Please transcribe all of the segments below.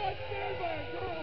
He got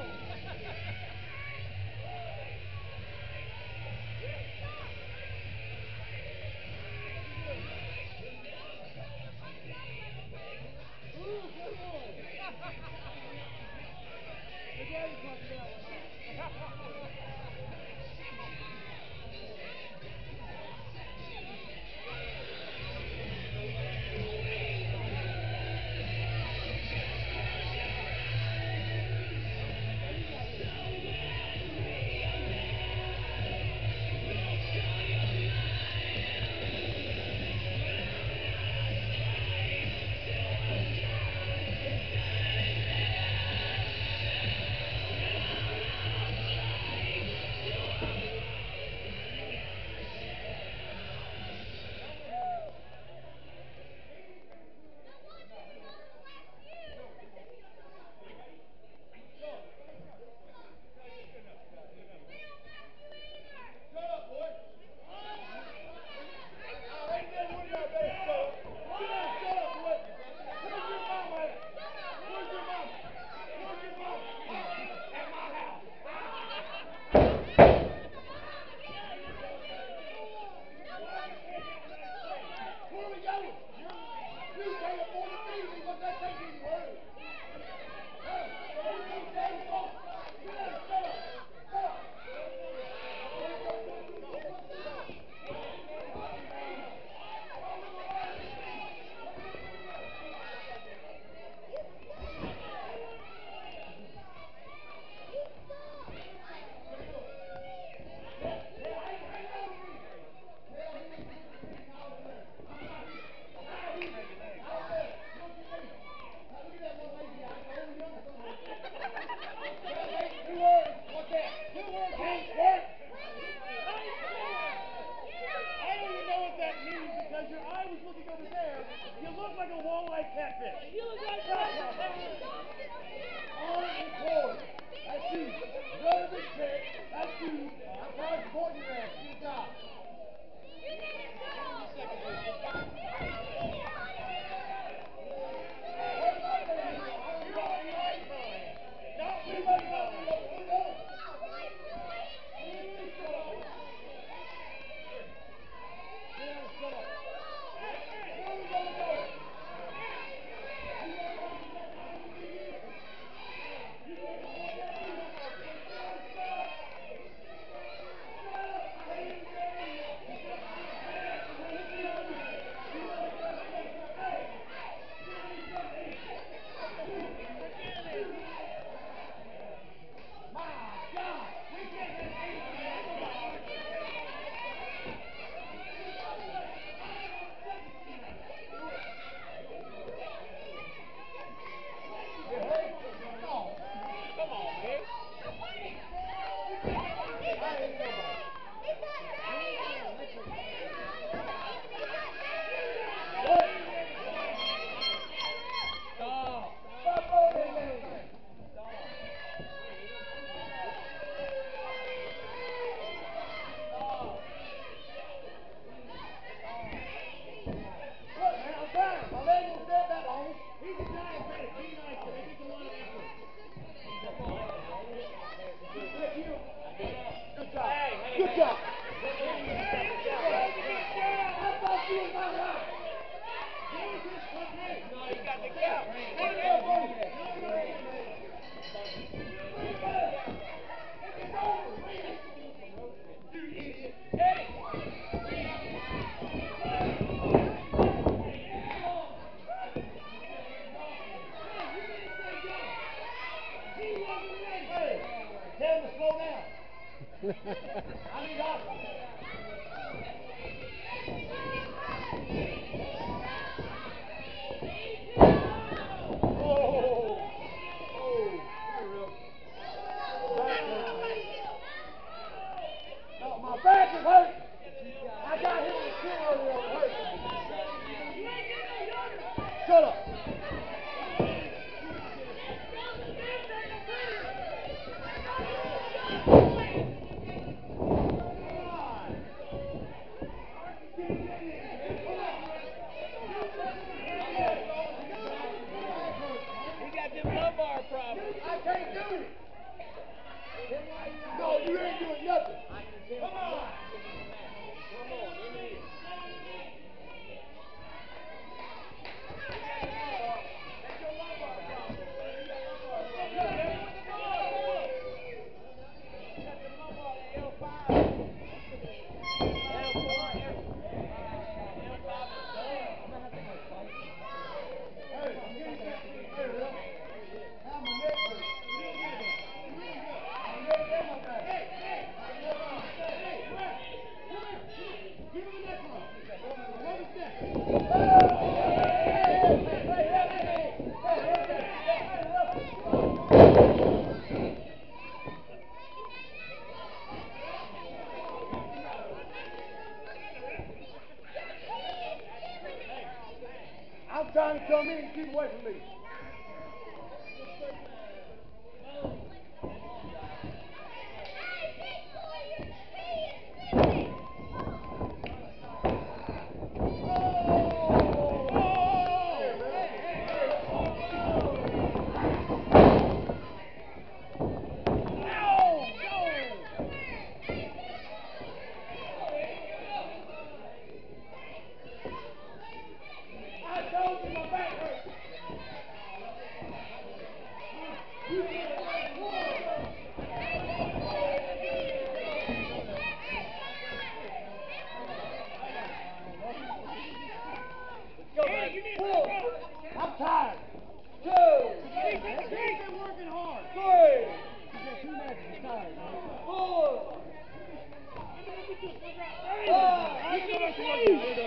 Five.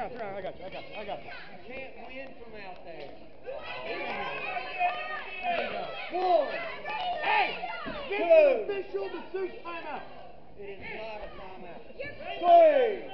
Around, turn around. I got you, I got you, I got you. Can't win from out there. One. Hey! Give the official the suit timeout. It is not a timeout. Three.